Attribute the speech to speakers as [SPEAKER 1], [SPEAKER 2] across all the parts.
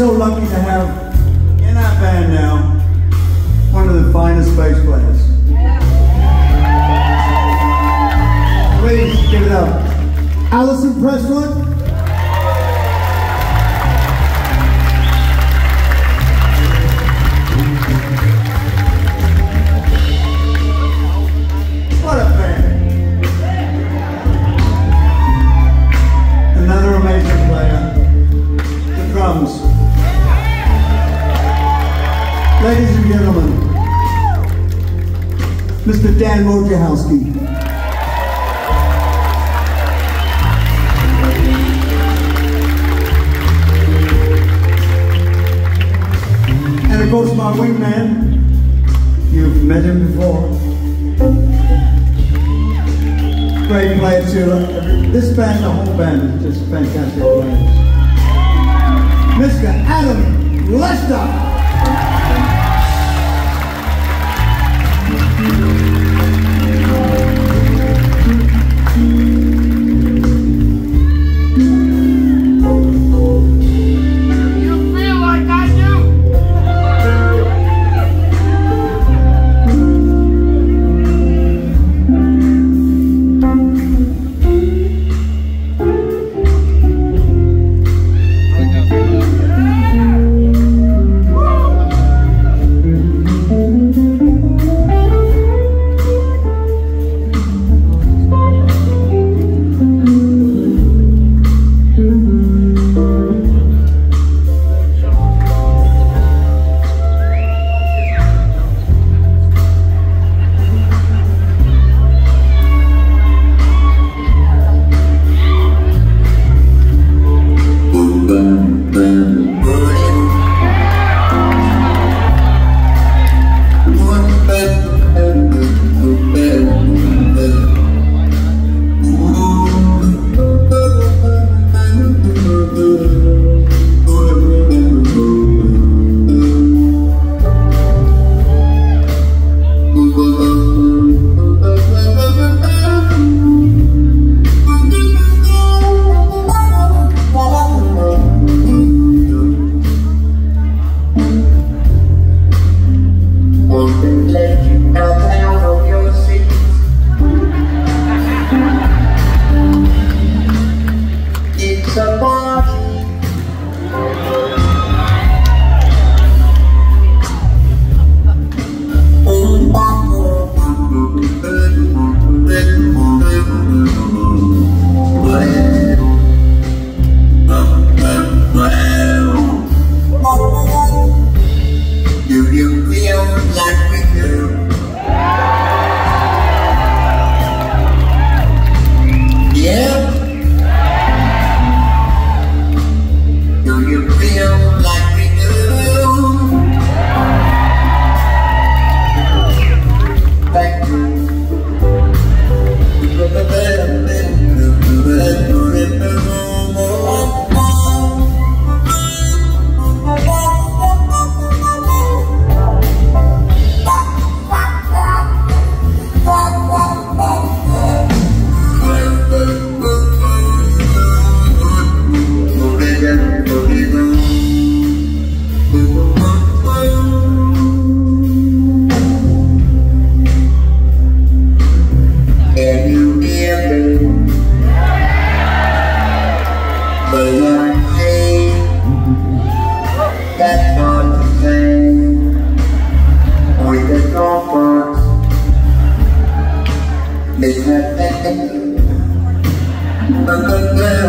[SPEAKER 1] so lucky to have Dan Wojciechowski. And of course my wingman, you've met him before. Great player too. This band, the whole band, just fantastic players. Mr. Adam Lester.
[SPEAKER 2] You
[SPEAKER 3] Thank you.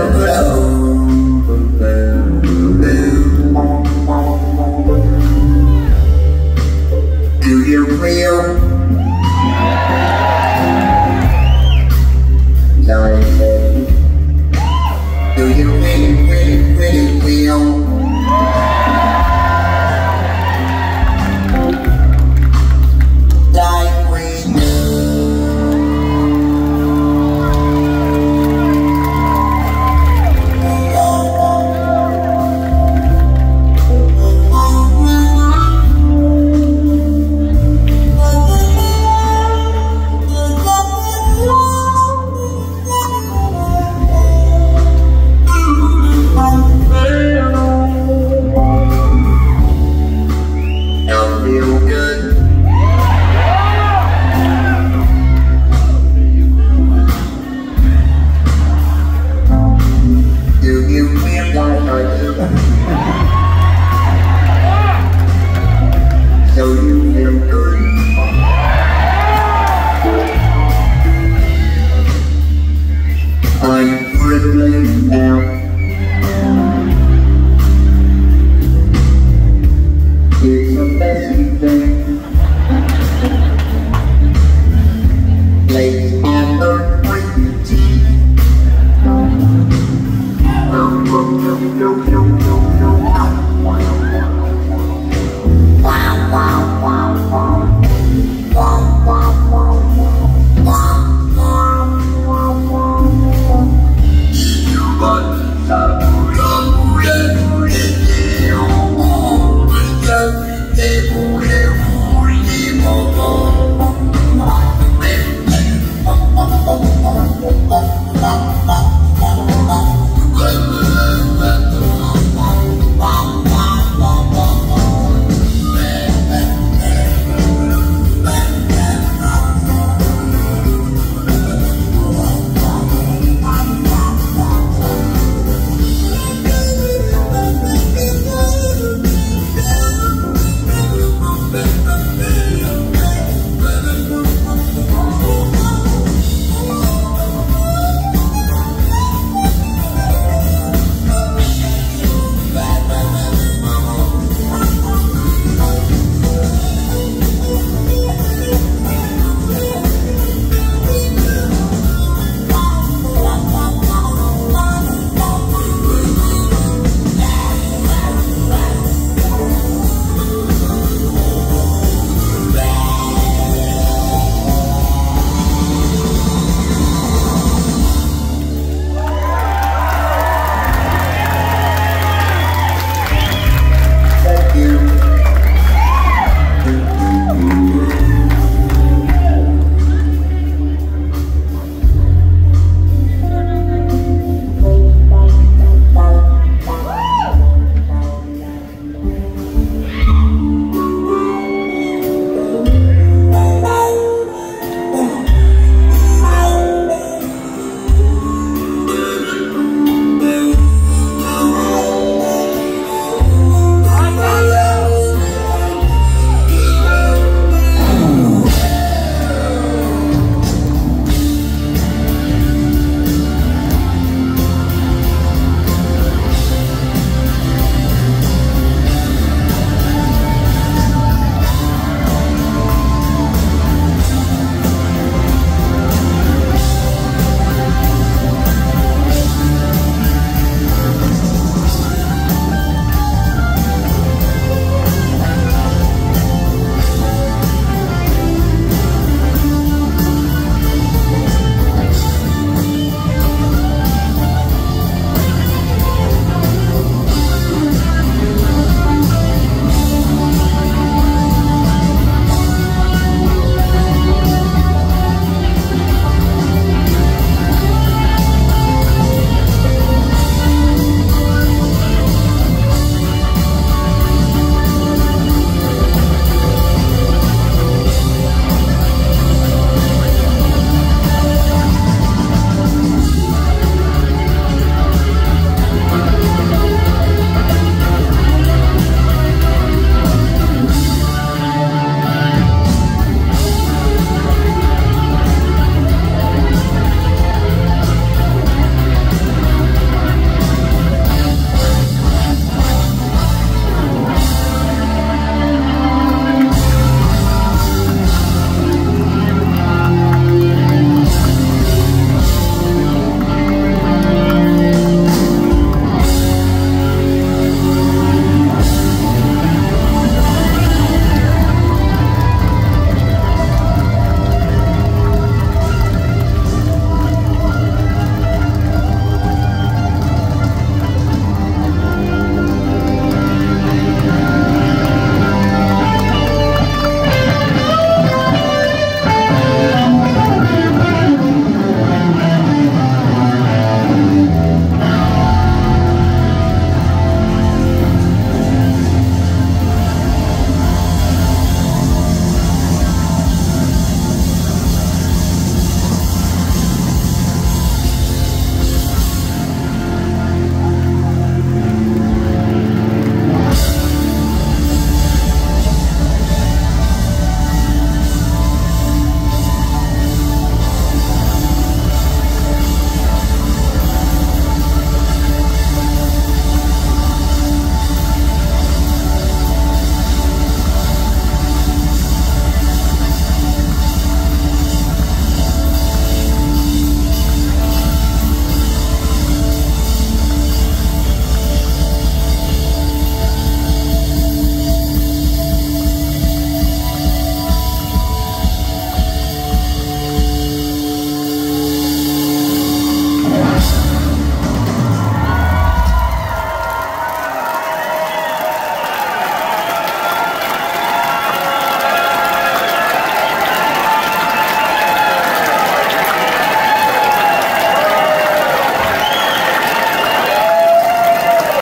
[SPEAKER 3] Thank